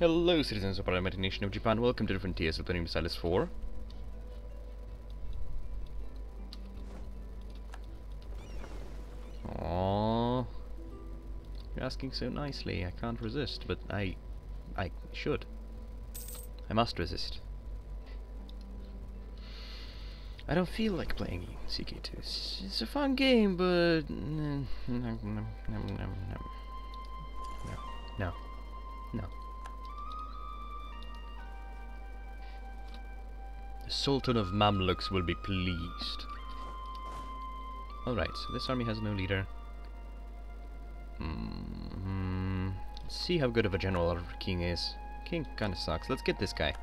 Hello, citizens of Parliamentary Nation of Japan. Welcome to the Frontiers of Platinum Silas 4. Aww. You're asking so nicely. I can't resist, but I... I should. I must resist. I don't feel like playing CK2. It's, it's a fun game, but... No, no, no, no, no. No. No. Sultan of Mamluks will be pleased. Alright, so this army has no leader. Mm, let's see how good of a general our king is. King kinda sucks. Let's get this guy.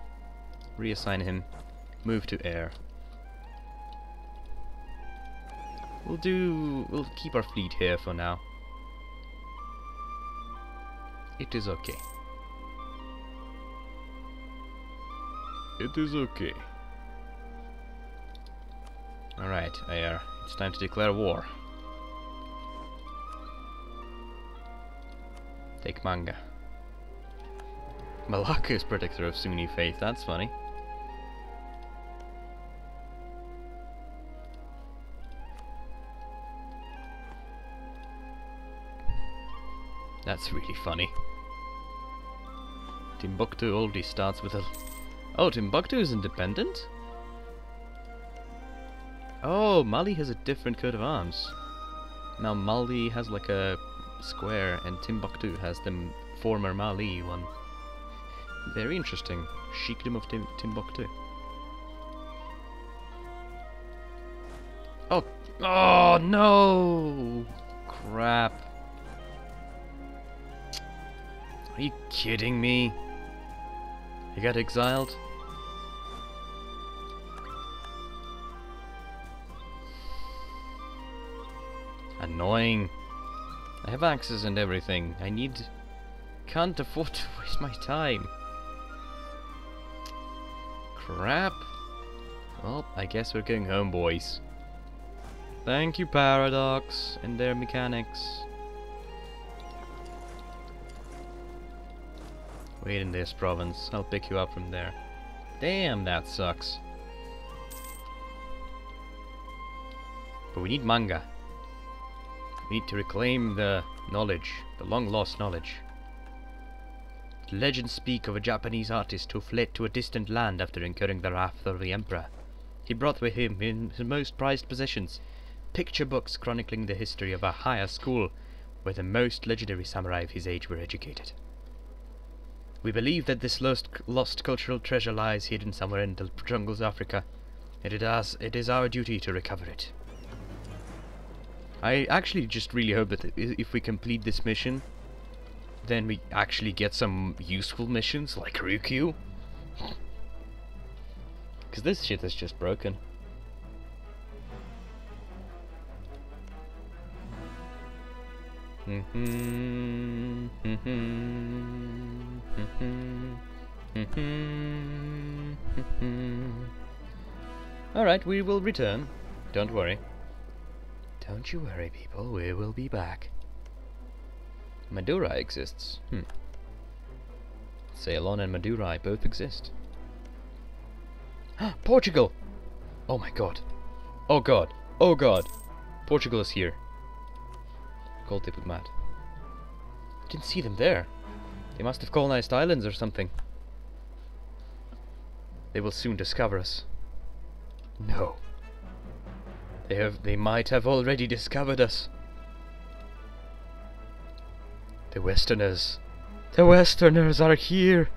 Reassign him. Move to air. We'll do... We'll keep our fleet here for now. It is okay. It is okay. Alright, air. Uh, it's time to declare war. Take Manga. Malacca is protector of Sunni faith, that's funny. That's really funny. Timbuktu already starts with a... Oh, Timbuktu is independent? Oh, Mali has a different coat of arms. Now Mali has like a square and Timbuktu has the former Mali one. Very interesting. Sheikdom of Tim Timbuktu. Oh, oh no! Crap. Are you kidding me? He got exiled? Annoying. I have access and everything. I need... Can't afford to waste my time. Crap. Well, I guess we're going home, boys. Thank you, Paradox, and their mechanics. Wait in this province. I'll pick you up from there. Damn, that sucks. But we need manga. We need to reclaim the knowledge, the long-lost knowledge. Legends speak of a Japanese artist who fled to a distant land after incurring the wrath of the Emperor. He brought with him in his most prized possessions picture books chronicling the history of a higher school where the most legendary samurai of his age were educated. We believe that this lost, lost cultural treasure lies hidden somewhere in the jungles of Africa, and it, has, it is our duty to recover it. I actually just really hope that if we complete this mission, then we actually get some useful missions like Ryukyu. Because this shit is just broken. Mm-hmm. Mm-hmm. Mm-hmm. Alright, we will return. Don't worry. Don't you worry, people. We will be back. Madurai exists. Hmm. Ceylon and Madurai both exist. Portugal! Oh my god. Oh god. Oh god. Portugal is here. Gold diplomat. I didn't see them there. They must have colonized islands or something. They will soon discover us. No. They have they might have already discovered us. The Westerners. The Westerners are here.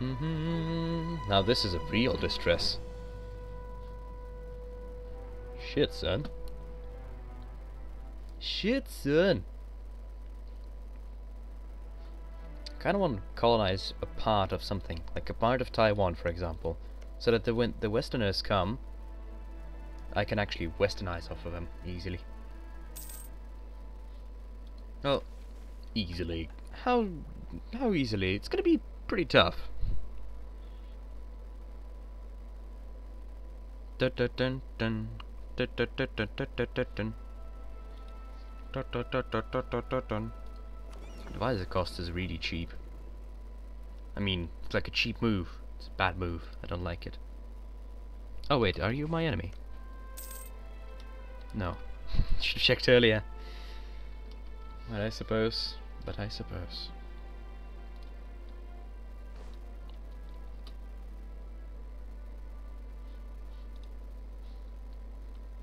Mm -hmm. Now this is a real distress. Shit, son. Shit, son. Kind of want to colonize a part of something, like a part of Taiwan, for example, so that the when the Westerners come, I can actually Westernize off of them easily. Well, easily. How how easily? It's gonna be pretty tough. Dun dun dun dun dun dun dun dun dun dun dun cost is really cheap. I mean, it's like a cheap move. It's a bad move. I don't like it. Oh wait, are you my enemy? No. Should have checked earlier. But I suppose. But I suppose.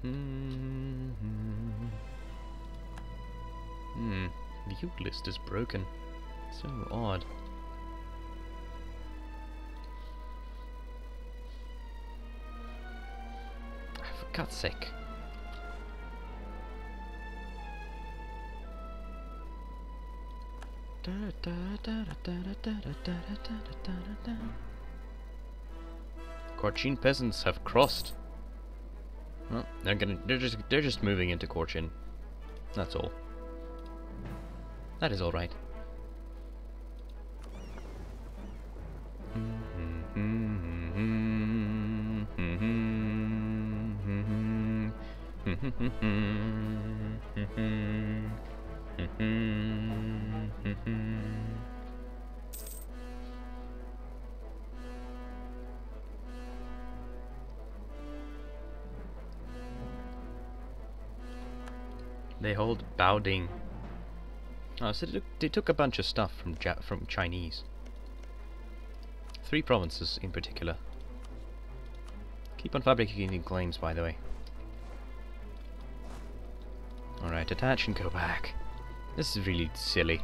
Hmm. Hmm. View list is broken. So odd. God's sake. Khorchin peasants have crossed. Well, they're gonna they're just they're just moving into Khorchin. That's all. That is alright. They hold Baoding. Oh, so they took, a bunch of stuff from ja from Chinese. Three provinces in particular. Keep on fabricating claims, by the way. Alright, attach and go back. This is really silly.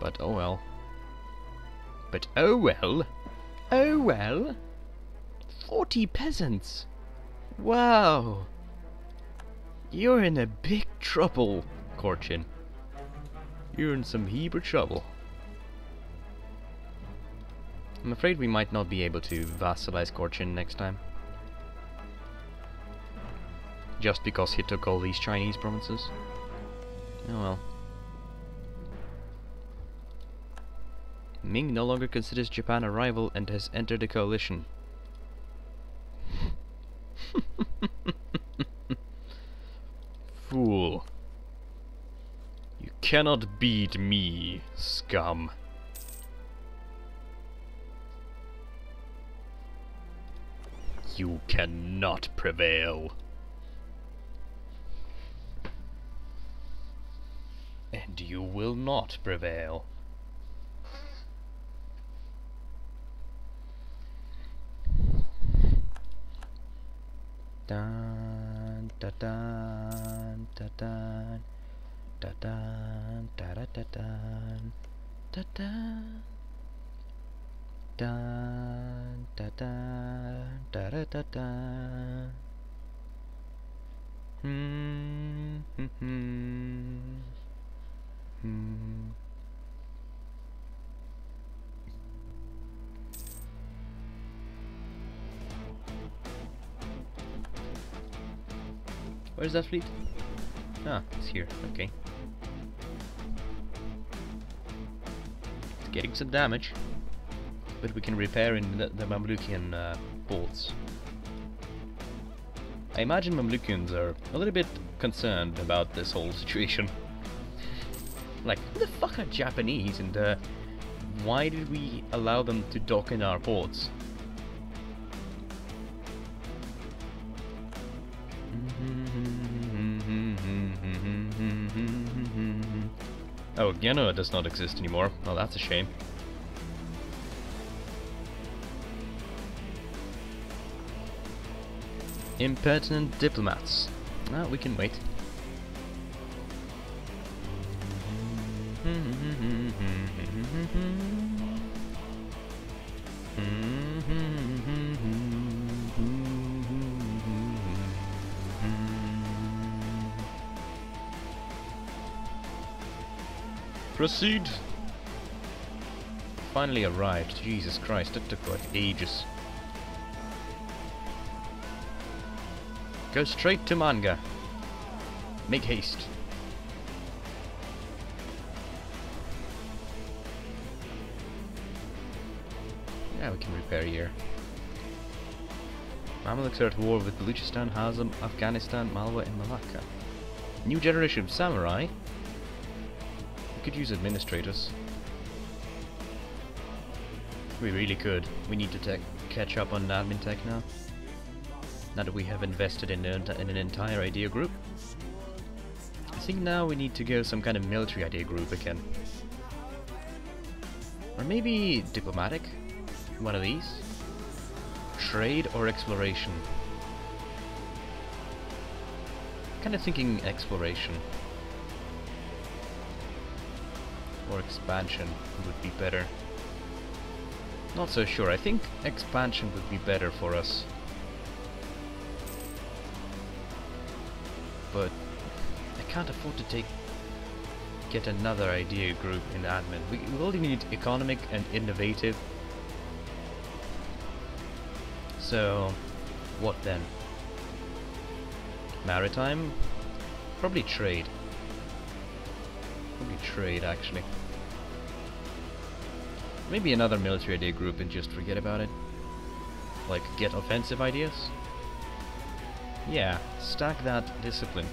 But oh well. But oh well. Oh well. 40 peasants. Wow. You're in a big trouble, Khorchin. You're in some heap trouble. I'm afraid we might not be able to vassalize Khorchin next time. Just because he took all these Chinese provinces. Oh well. Ming no longer considers Japan a rival and has entered a coalition. Fool. You cannot beat me, scum. You cannot prevail. You will not prevail. Dun, da, dun, da, dun, da, dun, da, da, da, da, da, da, da, da. Hmm. Where's that fleet? Ah, it's here. Okay. It's getting some damage, but we can repair in the, the Mamlukian uh, ports. I imagine Mamlukians are a little bit concerned about this whole situation. Like, who the fuck are Japanese and uh, why did we allow them to dock in our ports? Oh, Genoa does not exist anymore. Well, that's a shame. Impertinent diplomats. Ah, we can wait. Proceed! Finally arrived. Jesus Christ, that took like ages. Go straight to Manga. Make haste. We can repair here. Mamluks are at war with Baluchistan, Hazm, Afghanistan, Malwa, and Malacca. New generation of samurai We could use administrators. We really could. We need to catch up on admin tech now. Now that we have invested in, in an entire idea group. I think now we need to go some kind of military idea group again. Or maybe diplomatic? One of these? Trade or exploration? Kinda thinking exploration. Or expansion would be better. Not so sure. I think expansion would be better for us. But I can't afford to take get another idea group in admin. We, we only need economic and innovative. So, what then? Maritime? Probably trade. Probably trade, actually. Maybe another military idea group and just forget about it. Like, get offensive ideas? Yeah, stack that discipline.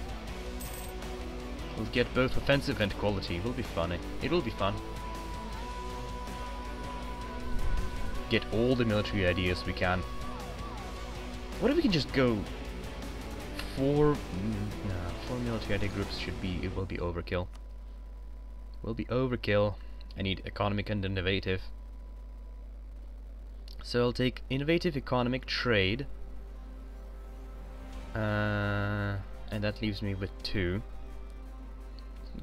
We'll get both offensive and quality. It'll be funny. It'll be fun. Get all the military ideas we can. What if we can just go four? Mm, nah, four military groups should be. It will be overkill. Will be overkill. I need economic and innovative. So I'll take innovative, economic, trade. Uh, and that leaves me with two.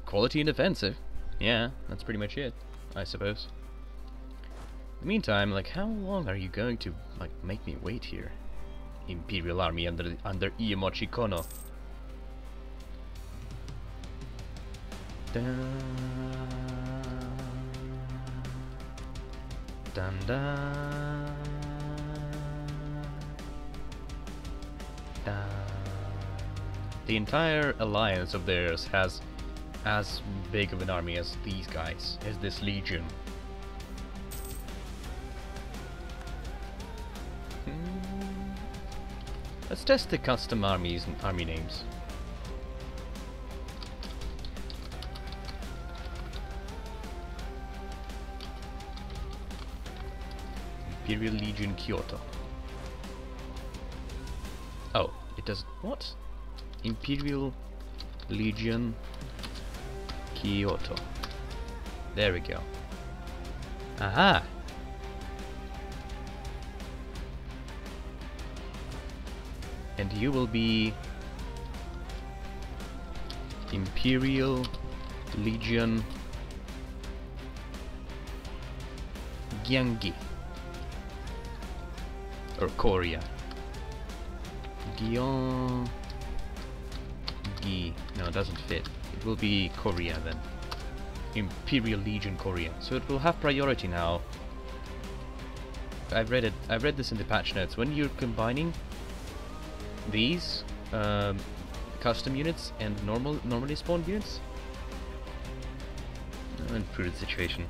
Quality and defensive. Yeah, that's pretty much it, I suppose. In the meantime, like, how long are you going to, like, make me wait here? Imperial Army under under Iemochi Kono. Dun dun. Dun. The entire alliance of theirs has as big of an army as these guys, as this legion. Let's test the custom armies and army names. Imperial Legion Kyoto. Oh, it does what? Imperial Legion Kyoto. There we go. Aha! And you will be Imperial Legion Gyeonggi or Korea. Gyeonggi. No, it doesn't fit. It will be Korea then. Imperial Legion Korea. So it will have priority now. I've read it. I've read this in the patch notes. When you're combining these um, custom units and normal normally spawned units, improved situation.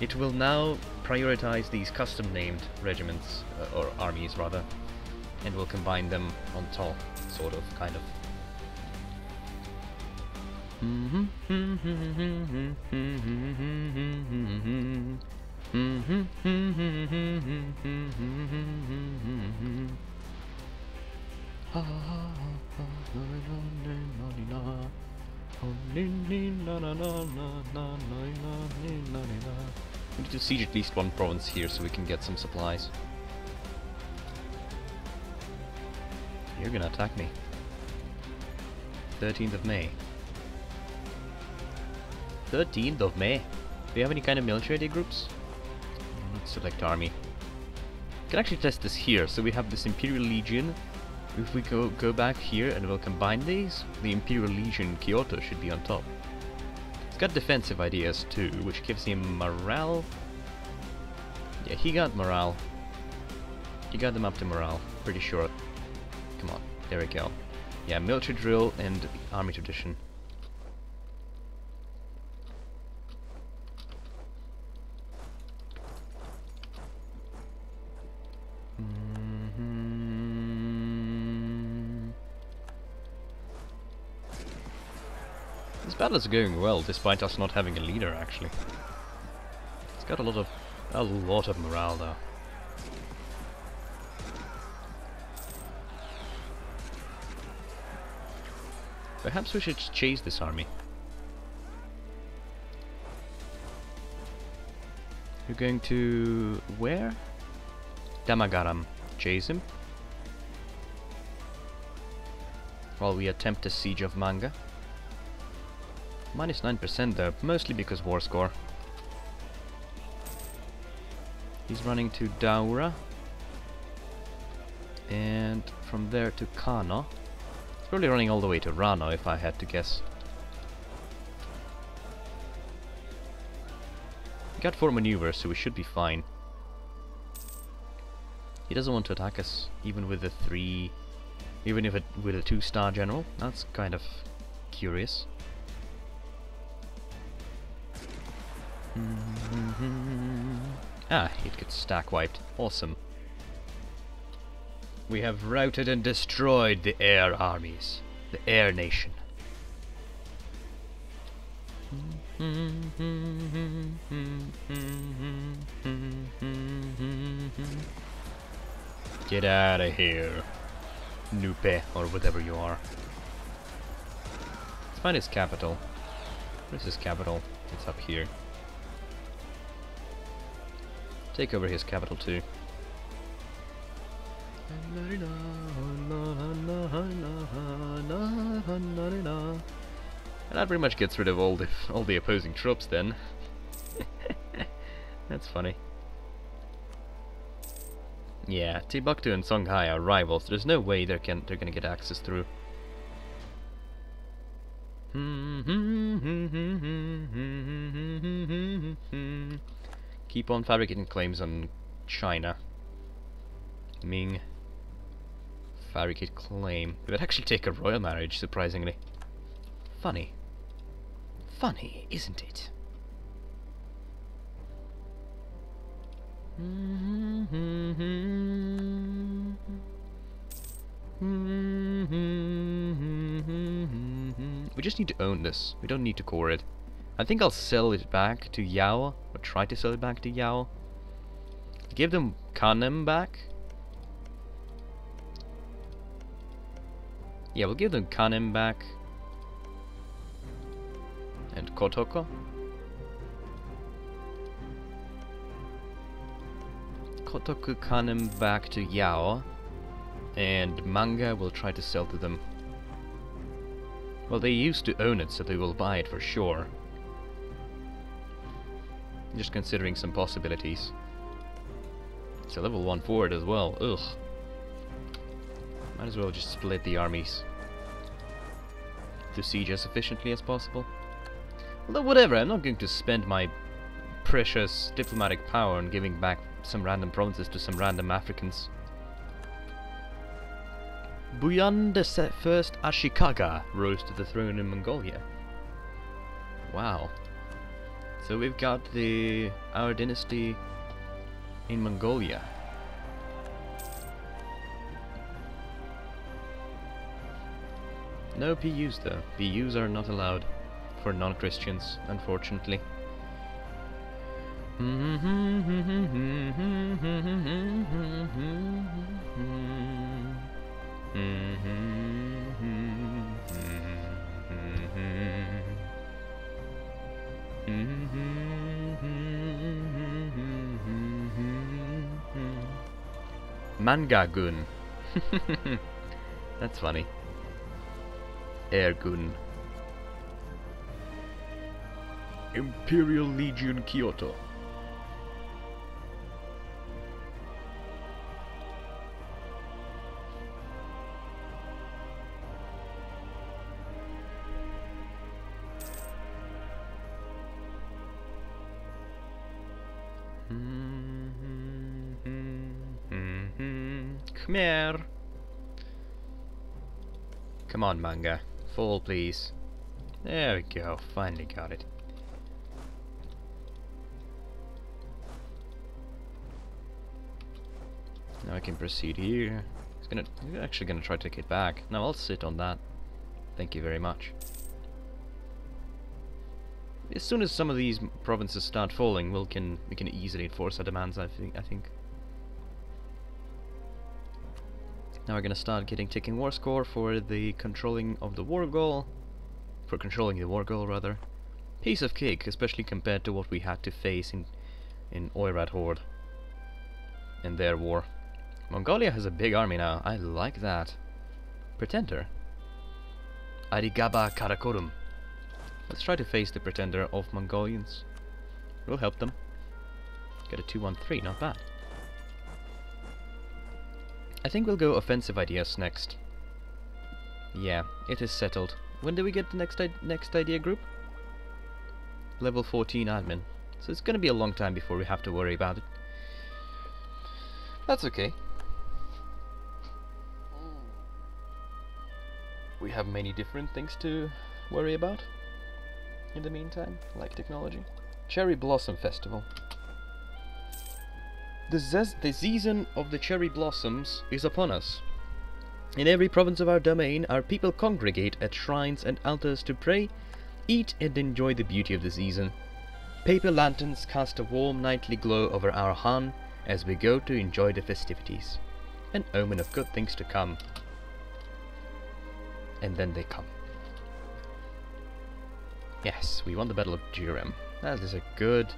It will now prioritize these custom named regiments, uh, or armies rather, and will combine them on top, sort of, kind of. We need to siege at least one province here so we can get some supplies. You're gonna attack me. 13th of May. 13th of May? Do you have any kind of military groups? Let's select army. We can actually test this here. So we have this Imperial Legion. If we go go back here and we'll combine these, the Imperial Legion Kyoto should be on top. It's got defensive ideas too, which gives him morale. Yeah, he got morale. He got them up to morale, pretty sure. Come on, there we go. Yeah, military drill and army tradition. Battle's going well, despite us not having a leader, actually. It's got a lot of... a lot of morale, though. Perhaps we should chase this army. You're going to... where? Damagaram. Chase him. While we attempt a siege of Manga. Minus 9% though, mostly because war score. He's running to Daura. And from there to Kano. He's probably running all the way to Rano if I had to guess. We got four maneuvers, so we should be fine. He doesn't want to attack us, even with a three... Even if it with a two-star general. That's kind of curious. Ah, it gets stack wiped. Awesome. We have routed and destroyed the air armies. The air nation. Get out of here, Nupe, or whatever you are. Let's find his capital. Where's his capital? It's up here. Take over his capital too. And that pretty much gets rid of all the all the opposing troops then. That's funny. Yeah, Timbuktu and Songhai are rivals. There's no way they can they're gonna get access through. Keep on fabricating claims on China. Ming. Fabricate claim. It would actually take a royal marriage, surprisingly. Funny. Funny, isn't it? We just need to own this. We don't need to core it. I think I'll sell it back to Yao, or try to sell it back to Yao. Give them Kanem back. Yeah, we'll give them Kanem back. And Kotoko. Kotoku Kanem back to Yao. And Manga will try to sell to them. Well, they used to own it, so they will buy it for sure. Just considering some possibilities. It's a level 1 forward as well. Ugh. Might as well just split the armies. To siege as efficiently as possible. Although whatever, I'm not going to spend my precious diplomatic power on giving back some random provinces to some random Africans. Buyan the first Ashikaga rose to the throne in Mongolia. Wow. So we've got the our dynasty in Mongolia. No PUs though. PUs are not allowed for non-Christians, unfortunately. Mangagun. That's funny. Airgun. Imperial Legion Kyoto. Come on, Manga. Fall, please. There we go. Finally got it. Now I can proceed here. He's gonna he's actually gonna try to take it back. Now I'll sit on that. Thank you very much. as soon as some of these provinces start falling, we can we can easily enforce our demands. I think. I think. Now we're gonna start getting ticking war score for the controlling of the war goal, for controlling the war goal rather. Piece of cake, especially compared to what we had to face in in Oirat Horde in their war. Mongolia has a big army now. I like that. Pretender. Arigaba Karakorum. Let's try to face the pretender of Mongolians. We'll help them. Get a 2-1-3, not bad. I think we'll go offensive ideas next. Yeah, it is settled. When do we get the next next idea group? Level 14 admin. So it's gonna be a long time before we have to worry about it. That's okay. We have many different things to worry about in the meantime, like technology. Cherry Blossom Festival. The, the season of the cherry blossoms is upon us. In every province of our domain, our people congregate at shrines and altars to pray, eat, and enjoy the beauty of the season. Paper lanterns cast a warm nightly glow over our Han as we go to enjoy the festivities. An omen of good things to come. And then they come. Yes, we won the Battle of Durham. That is a good...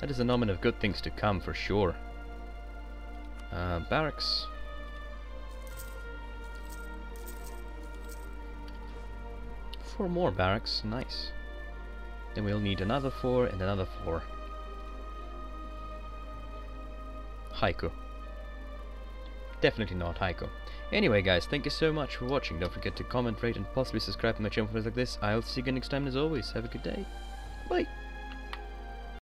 That is an omen of good things to come for sure. Uh, barracks. Four more barracks, nice. Then we'll need another four and another four. Haiku. Definitely not Haiku. Anyway guys, thank you so much for watching. Don't forget to comment, rate and possibly subscribe to my channel for videos like this. I'll see you again next time as always. Have a good day. Bye.